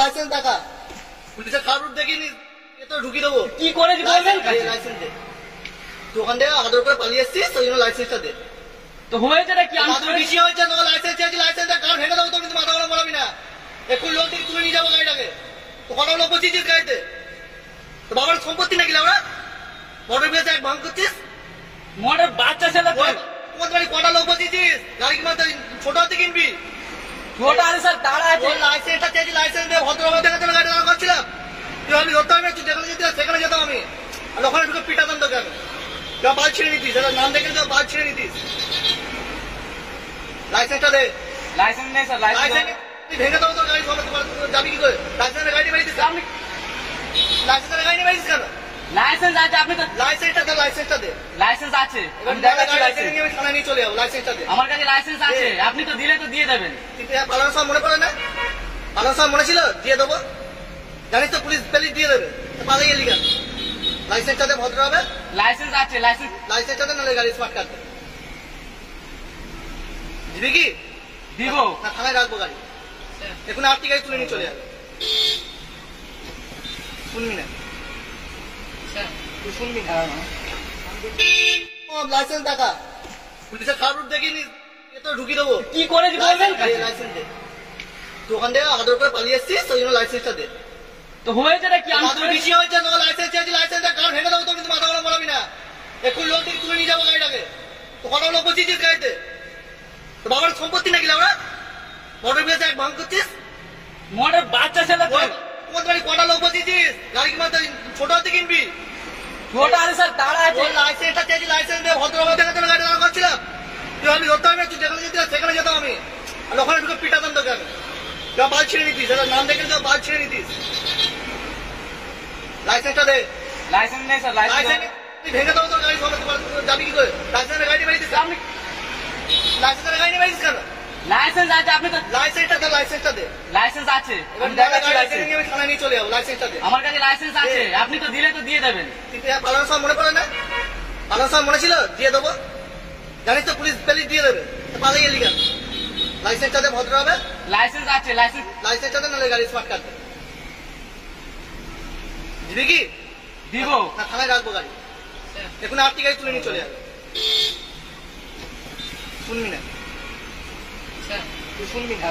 Licence দেখা পুলিশের দেখিনি এ তো ঢুকিয়ে দেবো। কি বলবেন লাইসেন্স দে। তুই ওখান থেকে আদর করে পালিয়ে এসছিস ওই জন্য লাইসেন্সটা দে। তো হয়েছেটা কি আমি বেশি হয়েছে? তোকে লাইসেন্স চেয়েছি লাইসেন্সটা কার ভেঙে দেবো তো কিন্তু মাথা গরম করাবি না। একটু লোক তুলে নিয়ে যাব গাড়িটাকে। তো কটা লোক বসিয়েছিস গাড়িতে? তো বাবার সম্পত্তি নাকি আমরা মোটর বিয়েতে এক ভাঙ করছিস? মোটর বাচ্চা ছেলে তোমার বাড়ি কটা লোক বসিয়েছিস? গাড়ি কি মাত্র ছোট হাতে কিনবি? ছোট আরে স্যার দাঁড়া আছে। লাইসেন্স দিয়ে ভদ্রভাবে দেখার জন্য গাড়ি দাঁড়া করছিলাম তুই আমি ধরতে হবে না তুই যেখানে যেতে সেখানে যেতাম আমি আর ওখানে যা বাল ছিঁড়ে নিতিস এটা নাম দেখে যা বাল ছিঁড়ে নিতিস লাইসেন্সটা দে। লাইসেন্স নেই স্যার লাইসেন্স ভেঙে দেবো তো গাড়ি যাবি কি করে? লাইসেন্সের গাড়ি বাড়িতে আপনি লাইসেন্সের গাড়ি বাড়িতে কেন? লাইসেন্স আছে আপনি তো লাইসেন্সটা দে লাইসেন্সটা দে। লাইসেন্স আছে। এবার আমি দেখাচ্ছি লাইসেন্স নিয়ে আমি থানায় নিয়ে চলে যাব লাইসেন্সটা দে। আমার কাছে লাইসেন্স আছে। আপনি তো দিলে তো দিয়ে দেবেন। কিন্তু পালানো সব মনে পড়ে না? পালানো সব মনে ছিল? দিয়ে দেবো। জানিস তো পুলিশ পেলিশ দিয়ে দেবে। পালিয়ে গেলি কেন? লাইসেন্সটা দে ভদ্র হবে লাইসেন্স আছে লাইসেন্স লাইসেন্সটা দে নাহলে গাড়ি স্মার্ট কার্ড দিবি কি? দিব। না থানায় রাখব গাড়ি। এখন আর গাড়ি তুলে নিয়ে চলে যাবে। শুনবি না? তুই শুনবি না? লাইসেন্স দেখা। পুলিশের রূপ দেখিনি। এ তো দেবো। কি বলবেন লাইসেন্স দে তুই ওখান থেকে আদর করে পালিয়ে এসছিস ওই জন্য লাইসেন্সটা দে। তো হয়েছেটা কি? আমি মাত্র বেশি হয়েছে তোকে লাইসেন্স চেয়েছি লাইসেন্সটা কার ভেঙে দেবো তো কিন্তু মাথা গরম করাবি না। একটু লোক থেকে তুলে নিয়ে যাব গাড়িটাকে। তো কটা লোক বসিয়েছিস গাড়িতে? তো বাবার সম্পত্তি নাকি আমরা মোটর বিয়েতে এক ভাঙ করছিস? মোটর বাচ্চা ছেলে তোমার বাড়ি কটা লোক বসিয়েছিস? গাড়ি কি মাত্র ছোট হাতে কিনবি? ছোট আরে স্যার দাঁড়া আছে। লাইসেন্সটা চেয়েছি লাইসেন্স দিয়ে ভদ্রভাবে জন্য গাড়ি দাঁড়া করছিলাম তুই আমি ধরতে হবে তুই যেখানে যেতে সেখানে যেতাম আমি। আর ওখানে ঢুকে পিটাতাম তোকে আমি যা বাল ছিঁড়ে নিতিস নাম দেখে যা বাল ছিঁড়ে নিতিস। লাইসেন্সটা দে। লাইসেন্স নেই স্যার লাইসেন্স ভেঙে দেবো তো গাড়ি সবাই যাবি কি করে? লাইসেন্সের গাড়ি বাড়িতে আপনি লাইসেন্সের গাড়ি বাড়িতে কেন? লাইসেন্স আছে আপনি তো লাইসেন্সটা দে লাইসেন্সটা দে। লাইসেন্স আছে আমি দেখাচ্ছি লাইসেন্স নিয়ে থানায় নিয়ে চলে যাব লাইসেন্সটা দে। আমার কাছে লাইসেন্স আছে আপনি তো দিলে তো দিয়ে দেবেন। তুই পালানো সব মনে পড়ে না? পালানো সব মনে ছিল? দিয়ে দেবো। জানিস তো পুলিশ পেলিশ দিয়ে দেবে। তো পালিয়ে গেলি কেন? লাইসেন্সটা দে ভদ্র হবে লাইসেন্স আছে লাইসেন্স লাইসেন্সটা দে নাহলে গাড়ি স্মার্ট কার্ড দিবি কি? দিব না থানায় রাখব গাড়ি। এখন আর গাড়ি তুলে নিয়ে চলে যাবে। শুনবি না? তুই শুনবি না?